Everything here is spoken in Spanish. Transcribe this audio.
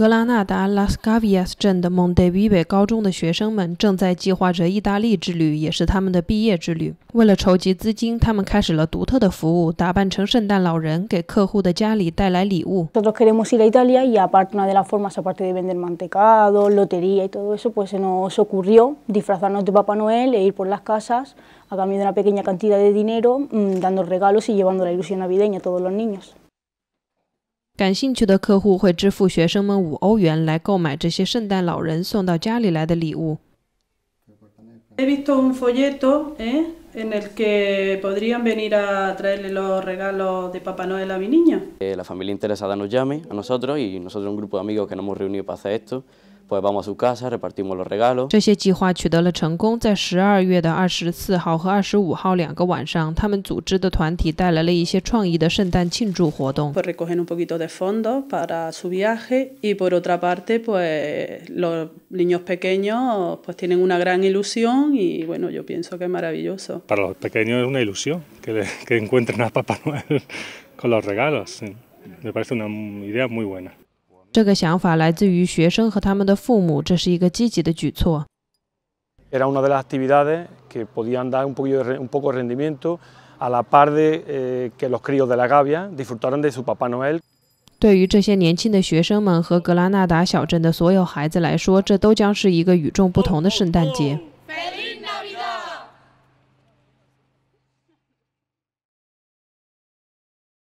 格拉纳达拉斯卡维亚斯镇的蒙德维维高中的学生们正在计划着意大利之旅，也是他们的毕业之旅。为了筹集资金，他们开始了独特的服务，打扮成圣诞老人，给客户的家里带来礼物。Nosotros queremos ir a Italia y aparte una de las formas, aparte de vender mantecado, lotería y todo eso, pues se nos ocurrió disfrazarnos de Papá Noel e ir por las casas a cambio de una pequeña cantidad de dinero, dando regalos y llevando la ilusión navideña a todos los niños. 感兴趣的客户会支付学生们五欧元来购买这些圣诞老人送到家里来的礼物。He visto un folleto ¿eh? en el que podrían venir a traerle los regalos de Papá Noel a mi niña. La familia interesada nos llame a nosotros y nosotros un grupo de amigos que nos hemos reunido para hacer esto. 这些计划取得了成功，在十二月的二十四号和二十五号两个晚上，他们组织的团体带来了一些创意的圣诞庆祝活动。recoger un poquito de fondos para su viaje y por otra parte, pues los niños pequeños pues tienen una gran ilusión y bueno, yo pienso que es maravilloso. Para los pequeños es una ilusión que, que encuentren a Papá Noel con los regalos. Me parece una idea muy buena. 这个想法来自于学生和他们的父母，这是一个积极的举措。Era una de las actividades que podían dar un poco un poco de rendimiento a la par de que los críos de la Gavia disfrutaran de su Papá Noel。对于这些年轻的学生们和格拉纳达小镇的所有孩子来说，这都将是一个与众不同的圣诞节。